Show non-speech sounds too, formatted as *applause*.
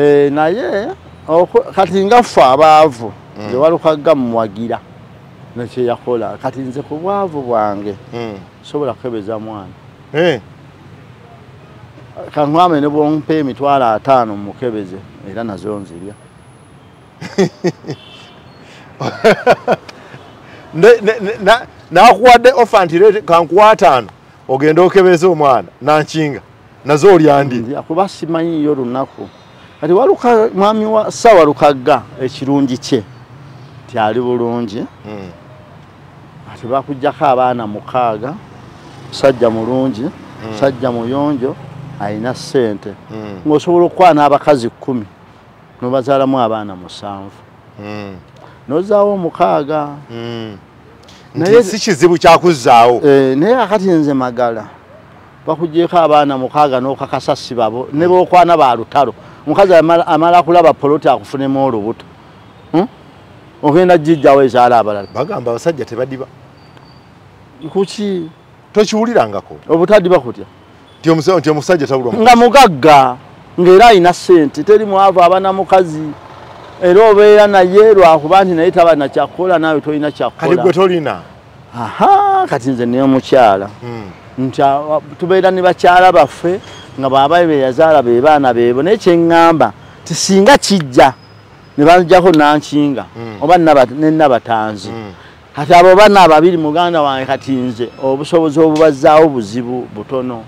Eh, naye kati nga ffe abaavu ewalukaga mumuwagira nekyeyakola kati nze ku bwavu bwange Mm. sobola kukebeza mwana. Eh, kankwame ne bwompa emitwalo ataano mumukebeze era nazo nzirya. *laughs* Nakuwadde ofa nti kankuwa ataano ogende okebeza omwana nankinga nazo olya ndi? Nzirya kuba simanyiyo lunaku kati mwami wa sawa lukagga ekirungi kye tyali bulungi. Mm. ati bakugjako abaana mukaaga musajja mulungi musajja muyonjo alina ssente. Mm. ng'osobola okukwana abakazi kkumi nobazaalamu abaana musanvu. Nozaawo omukaaga. Naye- si kizibu kyakuzzaawo. Eh, naye akati nze magala bakugyeko abaana mukaaga n'okakasa sibabo ne bookwana ba lutalo omukazi amala kulaba poloti akufunemu olubuto. Hmm? ogenda jjijjawo ezaala abalala. Bagamba abasajja tebadiba. Kuki? Tokiwulirangako. Obutadiba kutya? Nti omusa- nti omusajja tabulwa nga mugagga ng'era alina ssente teri mwavu aba na mukazi era obeera naye lwakuba nti naye taba nakyakukola naawe tolina kati gwe kyakukola tolina? Aha kati nze niyo mukyala. Mm. nti tubeera ne bakyala baffe nga baba be yazaala be baana beebo naye kyeŋŋamba ti singa kijja ne banjako nankinga Mm. oba naba- ne nabatanzi Mm. kati abo bana ababiri muganda wange kati nze obusobozi obubazzaawo buzibu butono